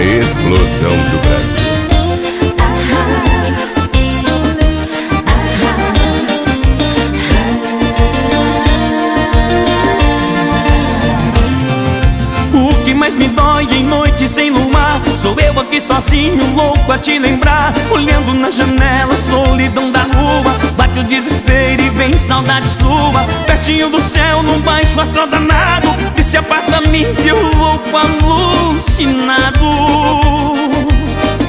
explosão do Brasil. O que mais me dói em noite sem luar Sou eu aqui sozinho, louco a te lembrar. Olhando na janela, solidão da rua Bate o desespero e vem saudade sua. Pertinho do céu, num baixo astral danado Desse apartamento eu louco alucinado.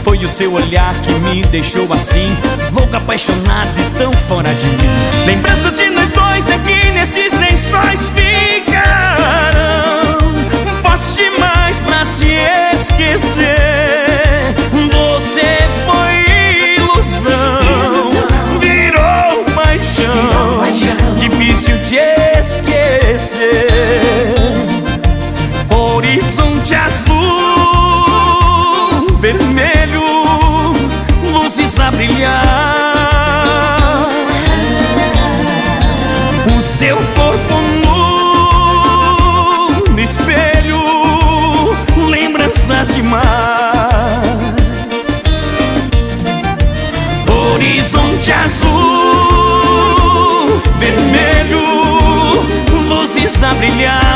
Foi o seu olhar que me deixou assim Louco, apaixonado e tão fora de mim. Lembranças de nós dois aqui seu corpo nu No espelho Lembranças demais. Horizonte azul Vermelho Luzes a brilhar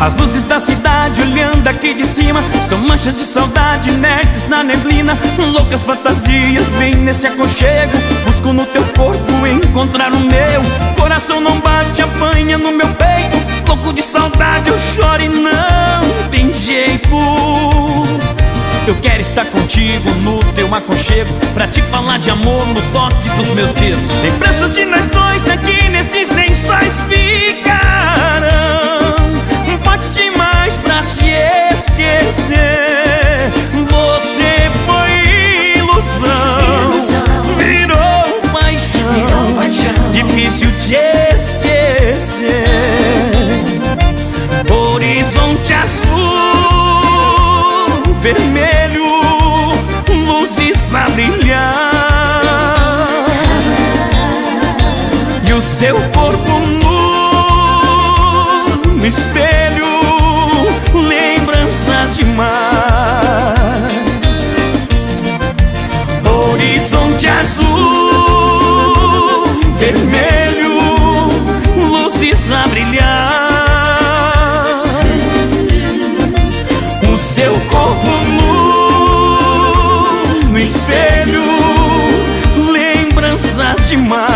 As luzes da cidade olhando aqui de cima São manchas de saudade, nerds na neblina Loucas fantasias, vem nesse aconchego Busco no teu corpo encontrar o meu Coração não bate, apanha no meu peito Louco de saudade, eu choro e não tem jeito eu quero estar contigo no teu aconchego Pra te falar de amor no toque dos meus dedos Lembranças de nós dois aqui nesses lençóis ficarão Vermelho Luzes a brilhar E o seu corpo nu No espelho Lembranças demais Horizonte demais